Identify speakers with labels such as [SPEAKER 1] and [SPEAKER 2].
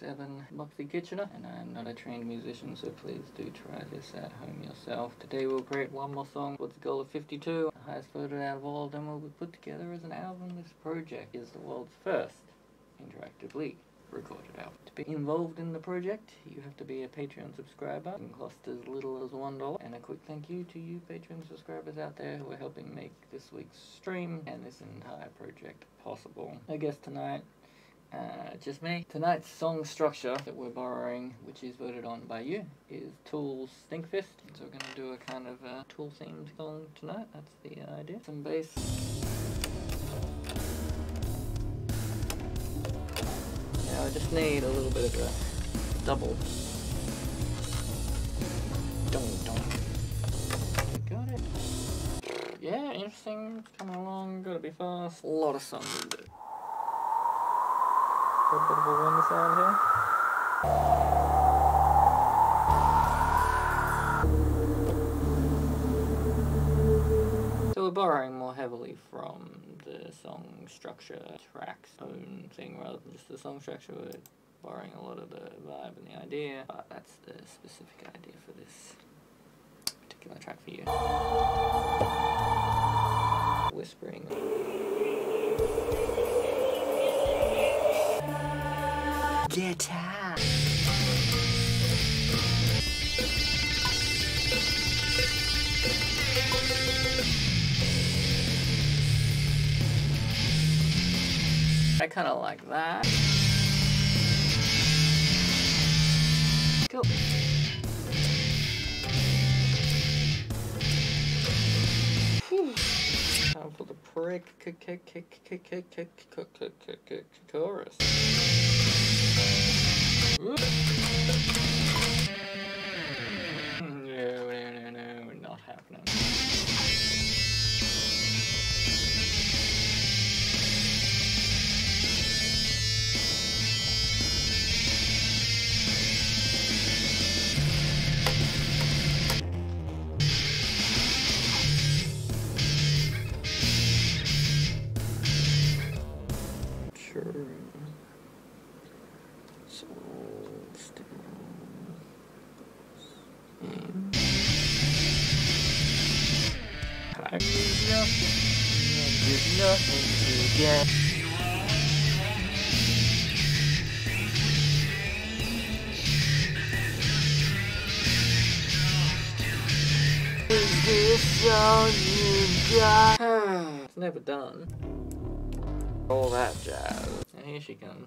[SPEAKER 1] Hello, hello, hello, hello. My name is Evan Moxie Kitchener, and I'm not a trained musician, so please do try this at home yourself. Today we'll create one more song with the goal of 52, the highest voted out of all of will be put together as an album. This project is the world's first interactively recorded album. To be involved in the project, you have to be a Patreon subscriber. Can cost as little as $1. And a quick thank you to you Patreon subscribers out there who are helping make this week's stream and this entire project possible. I guess tonight uh, just me. Tonight's song structure that we're borrowing, which is voted on by you, is Tool's Stinkfist. So we're going to do a kind of uh, Tool themed song tonight. That's the uh, idea. Some bass. Yeah, I just need a little bit of a double. Dong dong. Got it. Yeah, interesting. Coming along. Gotta be fast. A lot of songs bit of a wind sound here. So we're borrowing more heavily from the song structure track's own thing rather than just the song structure. We're borrowing a lot of the vibe and the idea, but that's the specific idea for this particular track for you. Whispering. Guitar. I kind of like that. Cool. Time for the prick chorus. Sure. Got? it's never done. All that jazz. And here she comes.